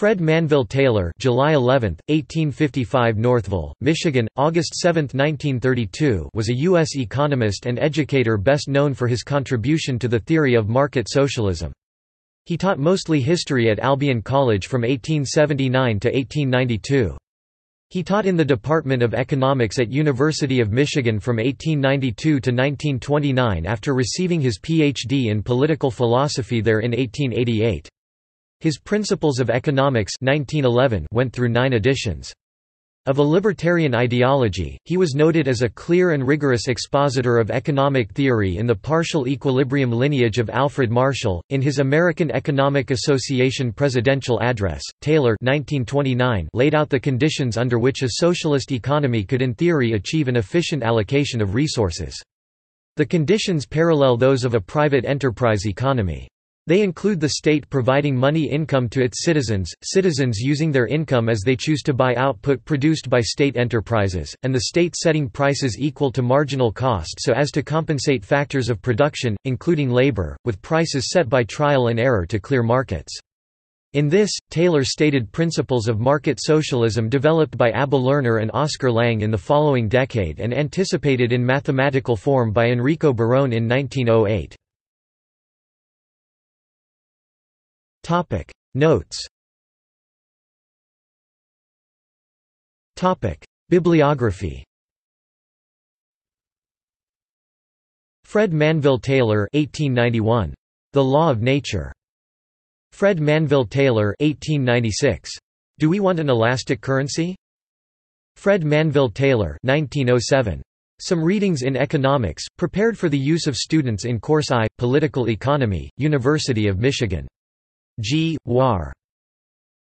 Fred Manville Taylor July 11, 1855 Northville, Michigan, August 7, 1932 was a U.S. economist and educator best known for his contribution to the theory of market socialism. He taught mostly history at Albion College from 1879 to 1892. He taught in the Department of Economics at University of Michigan from 1892 to 1929 after receiving his Ph.D. in political philosophy there in 1888. His Principles of Economics 1911 went through nine editions. Of a libertarian ideology, he was noted as a clear and rigorous expositor of economic theory in the partial equilibrium lineage of Alfred Marshall. In his American Economic Association presidential address, Taylor 1929 laid out the conditions under which a socialist economy could in theory achieve an efficient allocation of resources. The conditions parallel those of a private enterprise economy. They include the state providing money income to its citizens, citizens using their income as they choose to buy output produced by state enterprises, and the state setting prices equal to marginal cost so as to compensate factors of production, including labor, with prices set by trial and error to clear markets. In this, Taylor stated principles of market socialism developed by Abba Lerner and Oscar Lange in the following decade and anticipated in mathematical form by Enrico Barone in 1908. Topic. Notes. Topic. Bibliography. Fred Manville Taylor 1891 The Law of Nature. Fred Manville Taylor 1896 Do We Want an Elastic Currency? Fred Manville Taylor 1907 some Readings in Economics, prepared for the use of students in Course I, Political Economy, University of Michigan. G. Wahr.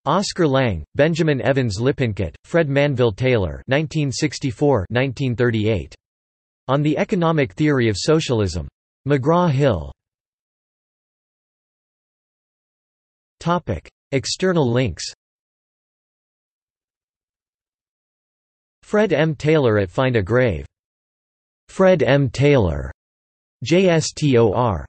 Oscar Lange, Benjamin Evans Lippincott, Fred Manville Taylor 1964–1938. On the Economic Theory of Socialism. McGraw-Hill. External links Fred M. Taylor at Find a Grave. Fred M. Taylor. JSTOR